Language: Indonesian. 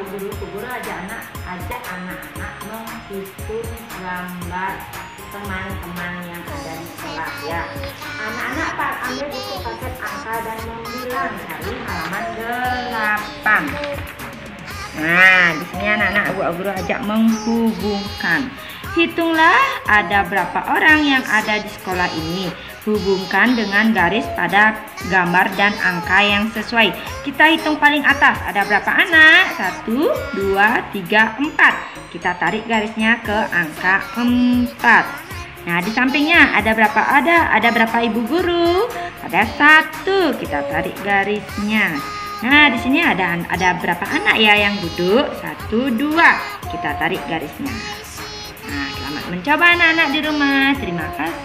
Bu Guru, Bu Guru ajak anak ajak anak-anak menghitung gambar teman-teman yang ada di sekolah ya. Anak-anak Pak ambil buku paket angka dan membilang dari halaman 8. Nah, di sini anak-anak Bu Guru ajak menghubungkan. Hitunglah ada berapa orang yang ada di sekolah ini. Hubungkan dengan garis pada gambar dan angka yang sesuai. Kita hitung paling atas. Ada berapa anak? Satu, dua, tiga, empat. Kita tarik garisnya ke angka empat. Nah, di sampingnya ada berapa? Ada ada berapa ibu guru? Ada satu. Kita tarik garisnya. Nah, di sini ada ada berapa anak ya yang duduk? Satu, dua. Kita tarik garisnya. Mencoba anak-anak di rumah. Terima kasih.